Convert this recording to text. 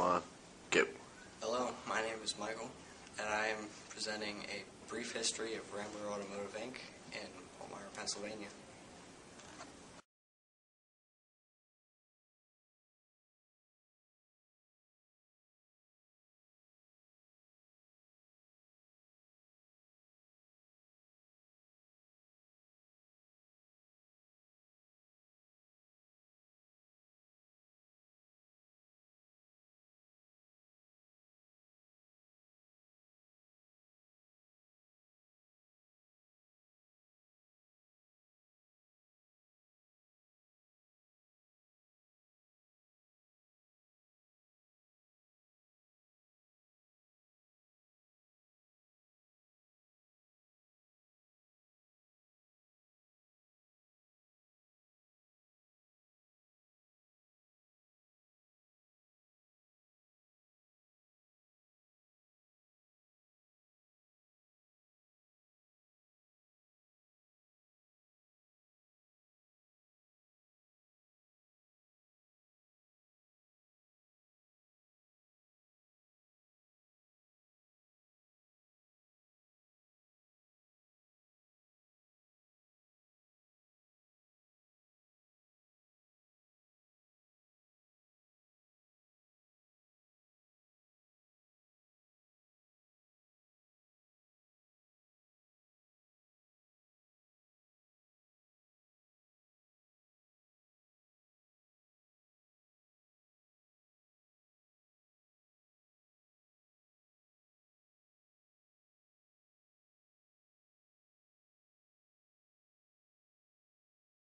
uh, get. Hello, my name is Michael, and I am presenting a brief history of Rambler Automotive Inc. in Palmyra, Pennsylvania.